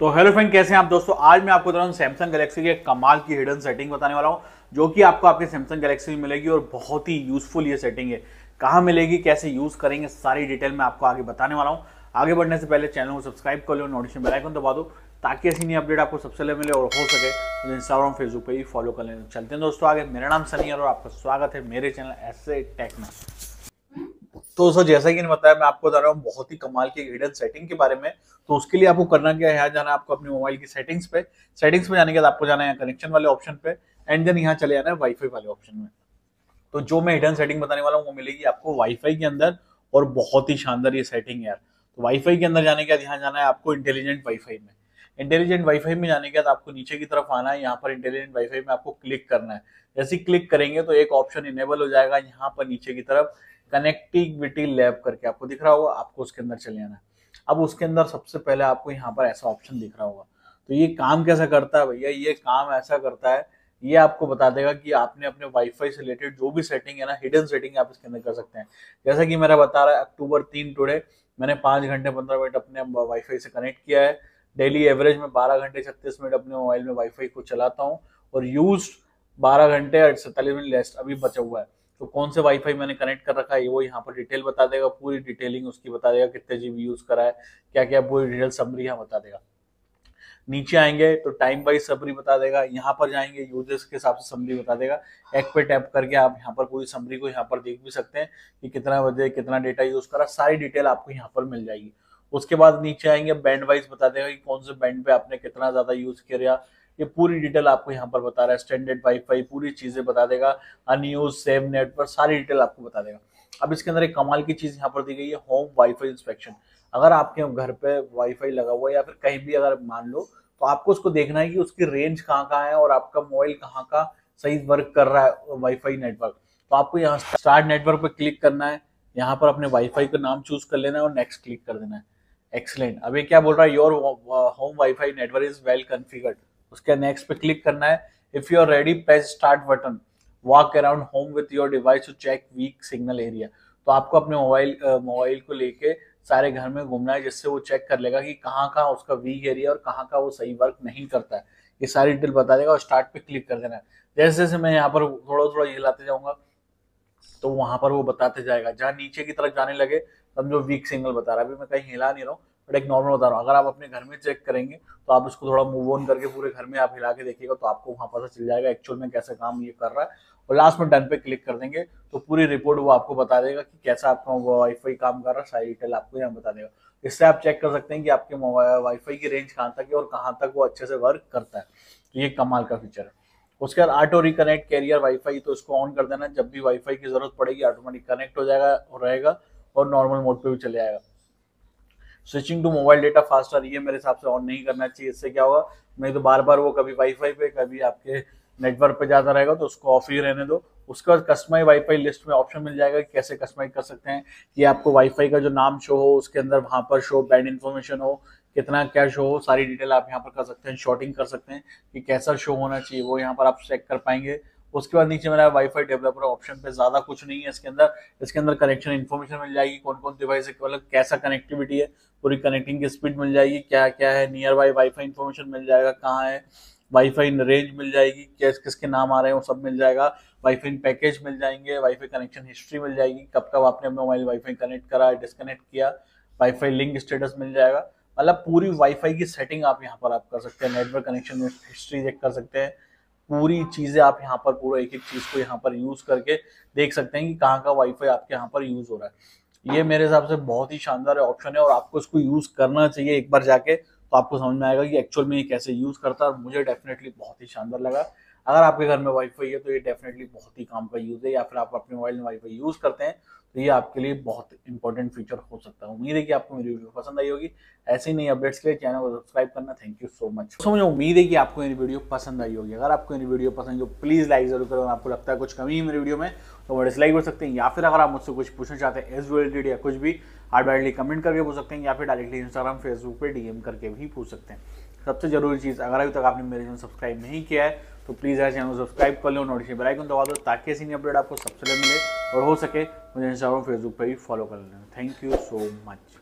तो hello friend, कैसे हैं आप दोस्तों? आज मैं आपको बता रहा हूँ सैमसंग गैलेक्सी के कमाल की हिडन सेटिंग बताने वाला हूँ, जो कि आपको आपके सैमसंग गैलेक्सी में मिलेगी और बहुत ही यूजफुल ये सेटिंग है। कहाँ मिलेगी, कैसे यूज़ करेंगे, सारी डिटेल मैं आपको आगे बताने वाला हूँ। आगे बढ़ने से पहले चैनल को सब्सक्राइब कर लो नोटिफिकेशन बेल आइकन दबा दो, ताकि ऐसी नई अपडेट आपको सबसे पहले मिले और हो सके। इंस्टाग्राम फेसबुक पर ही फॉलो कर लेना। चलते हैं दोस्तों आगे। मेरा नाम सनी और आपका स्वागत है मेरे चैनल ऐसे टेक में तो दोस्तों जैसा कि मैंने बताया, मैं आपको बता रहा हूँ, बहुत ही कमाल की हिडन सेटिंग के बारे में। तो उसके लिए आपको करना क्या है, यहाँ जाना आपको अपने मोबाइल की सेटिंग्स पे। सेटिंग्स पे जाने के बाद आपको जाना है कनेक्शन वाले ऑप्शन पे एंड देन यहाँ चले जाना है वाईफाई वाले ऑप्शन में। तो जो मैं हिडन सेटिंग बताने वाला हूँ, वो मिलेगी आपको वाईफाई के अंदर, और बहुत ही शानदार ये सेटिंग है यार। तो वाईफाई के अंदर जाने के बाद यहाँ जाना है आपको इंटेलिजेंट वाईफाई में। इंटेलिजेंट वाईफाई में जाने के बाद आपको नीचे की तरफ़ आना है, यहाँ पर इंटेलिजेंट वाईफाई में आपको क्लिक करना है। जैसे क्लिक करेंगे तो एक ऑप्शन इनेबल हो जाएगा, यहाँ पर नीचे की तरफ़। कनेक्टिविटी लैब करके आपको दिख रहा होगा, आपको उसके अंदर चले जाना अब उसके अंदर सबसे पहले आपको यहाँ पर ऐसा ऑप्शन दिख रहा होगा। तो ये काम कैसा करता है भैया? ये काम ऐसा करता है, ये आपको बता देगा कि आपने अपने वाईफाई से रिलेटेड जो भी सेटिंग है ना हिडन सेटिंग आप इसके अंदर कर सकते हैं। जैसा कि मेरा बता रहा है अक्टूबर तीन टुडे मैंने पाँच घंटे, पंद्रह मिनट अपने वाईफाई से कनेक्ट किया है। डेली एवरेज में बारह घंटे, छत्तीस मिनट अपने मोबाइल में वाईफाई को चलाता हूँ और यूज़ बारह घंटे सैतालीस मिनट लेस्ट अभी बचा हुआ है। तो कौन से वाईफाई मैंने कनेक्ट कर रखा है वो यहाँ पर डिटेल बता देगा, पूरी डिटेलिंग उसकी बता देगा, कितने जीबी यूज़ करा है क्या क्या पूरी डिटेल समरी यहाँ बता देगा। नीचे आएँगे तो टाइम वाइज समरी बता देगा, यहाँ पर जाएँगे यूज़र्स के हिसाब से समरी बता देगा। एक पे टैप करके आप यहाँ पर पूरी समरी को यहाँ पर देख भी सकते हैं कि कितना बजे, कितना डेटा यूज़ करा, सारी डिटेल आपको यहाँ पर मिल जाएगी। उसके बाद नीचे आएँगे बैंड वाइज बता देगा कि कौन से बैंड पे आपने कितना ज़्यादा यूज़ किया ये पूरी डिटेल आपको यहाँ पर बता रहा है स्टैंडर्ड वाईफाई पूरी चीज़ें बता देगा अनयूज सेव नेटवर्क सारी डिटेल आपको बता देगा। अब इसके अंदर एक कमाल की चीज़ यहाँ पर दी गई है होम वाईफाई इंस्पेक्शन अगर आपके घर पे वाईफाई लगा हुआ है या फिर कहीं भी अगर मान लो तो आपको उसको देखना है कि उसकी रेंज कहाँ कहाँ है और आपका मोबाइल कहाँ का सही वर्क कर रहा है वाईफाई नेटवर्क तो आपको यहाँ स्टार्ट नेटवर्क पर क्लिक करना है, यहाँ पर अपने वाईफाई का नाम चूज़ कर लेना है और नेक्स्ट क्लिक कर देना है। एक्सलेंट अभी क्या बोल रहा है? Your home WiFi network is well configured उसके नेक्स्ट पे क्लिक करना है। If you are ready press start button walk around home with your device to check weak signal area तो आपको अपने मोबाइल मोबाइल को लेके सारे घर में घूमना है, जिससे वो चेक कर लेगा कि कहाँ कहाँ उसका वीक एरिया और कहाँ का वो सही वर्क नहीं करता है। ये सारी डिटेल बता देगा और स्टार्ट पे क्लिक कर देना है। जैसे जैसे मैं यहाँ पर थोड़ा थोड़ा हिलाते जाऊँगा तो वहाँ पर वो बताते जाएगा। जहाँ नीचे की तरफ़ जाने लगे समझो वीक सिग्नल बता रहा है। अभी मैं कहीं हिला नहीं रहा हूँ बट एक नॉर्मल बता रहा हूँ अगर आप अपने घर में चेक करेंगे तो आप इसको थोड़ा मूव ऑन करके पूरे घर में आप हिला के देखिएगा तो आपको वहाँ पता चल जाएगा एक्चुअल में कैसे काम ये कर रहा है। और लास्ट में डन पे क्लिक कर देंगे तो पूरी रिपोर्ट वो आपको बता देगा कि कैसा आपका वाईफाई काम कर रहा है, सारी डिटेल आपको यहाँ बता देगा। इससे आप चेक कर सकते हैं कि आपके वाईफाई की रेंज कहाँ तक है और कहाँ तक वो अच्छे से वर्क करता है। तो ये कमाल का फीचर है। उसके बाद ऑटो रिकनेक्ट कैरियर वाईफाई तो इसको ऑन कर देना। जब भी वाईफाई की ज़रूरत पड़ेगी ऑटोमेटिक कनेक्ट हो जाएगा रहेगा और नॉर्मल मोड पे भी चले जाएगा switching to mobile data faster ये मेरे हिसाब से ऑन नहीं करना चाहिए। इससे क्या होगा? मैं तो बार बार वो कभी वाईफाई पे, कभी आपके नेटवर्क पे जाता रहेगा तो उसको ऑफ़ ही रहने दो। उसके कस्टमाइज वाईफाई लिस्ट में ऑप्शन मिल जाएगा कि कैसे कस्टमाइज कर सकते हैं, कि आपको वाईफाई का जो नाम शो हो, उसके अंदर वहाँ पर शो बैंड इन्फॉर्मेशन हो, कितना क्या शो हो, सारी डिटेल आप यहाँ पर कर सकते हैं शॉर्टिंग कर सकते हैं कि कैसा शो होना चाहिए, वो यहाँ पर आप चेक कर पाएँगे। उसके बाद नीचे मेरा वाईफाई डेवलपर ऑप्शन पे ज़्यादा कुछ नहीं है इसके अंदर। इसके अंदर कनेक्शन इन्फॉर्मेशन मिल जाएगी कौन कौन डिवाइस है मतलब कैसा कनेक्टिविटी है, पूरी कनेक्टिंग की स्पीड मिल जाएगी क्या क्या है नियर बाई वाईफाई इन्फॉर्मेशन मिल जाएगा, कहाँ है वाईफाई रेंज मिल जाएगी, किस, किसके नाम आ रहे हैं, वो सब मिल जाएगा वाईफाई पैकेज मिल जाएँगे वाईफाई कनेक्शन हिस्ट्री मिल जाएगी, कब कब आपने मोबाइल वाईफाई कनेक्ट करा डिस्कनेक्ट किया वाईफाई लिंक स्टेटस मिल जाएगा। मतलब पूरी वाईफाई की सेटिंग आप यहाँ पर आप कर सकते हैं नेटवर्क कनेक्शन हिस्ट्री चेक कर सकते हैं। पूरी चीज़ें आप यहाँ पर, पूरा एक एक चीज़ को यहाँ पर यूज़ करके देख सकते हैं कि कहाँ का वाईफाई आपके यहाँ पर यूज़ हो रहा है। ये मेरे हिसाब से बहुत ही शानदार ऑप्शन है और आपको इसको यूज़ करना चाहिए एक बार जाके तो आपको समझ में आएगा कि एक्चुअल में ये कैसे यूज़ करता है मुझे डेफिनेटली बहुत ही शानदार लगा। अगर आपके घर में वाईफाई है तो ये डेफिनेटली बहुत ही काम का यूज़ है, या फिर आप अपने मोबाइल में वाईफाई यूज़ करते हैं तो ये आपके लिए बहुत इंपॉर्टेंट फीचर हो सकता है। उम्मीद है कि आपको मेरी वीडियो पसंद आई होगी। ऐसे ही नई अपडेट्स के लिए चैनल को सब्सक्राइब करना। थैंक यू सो मच तो मुझे उम्मीद है कि आपको मेरी वीडियो पसंद आई होगी। अगर आपको मेरी वीडियो पसंद हो प्लीज़ लाइक ज़रूर करो। आपको लगता है कुछ कमी है मेरी वीडियो में तो वो डिसलाइक कर सकते हैं। या फिर अगर आप मुझसे कुछ पूछना चाहते हैं एज रिलेटेड या कुछ भी, आप डायरेक्टली कमेंट करके पूछ सकते हैं, या फिर डायरेक्टली इंस्टाग्राम फेसबुक पे डीएम करके भी पूछ सकते हैं। सबसे ज़रूरी चीज़, अगर अभी तक आपने मेरे चैनल सब्सक्राइब नहीं किया है तो प्लीज़ यार चैनल सब्सक्राइब कर लो नोटिफिकेशन बेल आइकन दबा दो ताकि ऐसी अपडेट आपको सबसे पहले मिले और हो सके, मुझे इंस्टाग्राम फेसबुक पर भी फॉलो कर लेना थैंक यू सो मच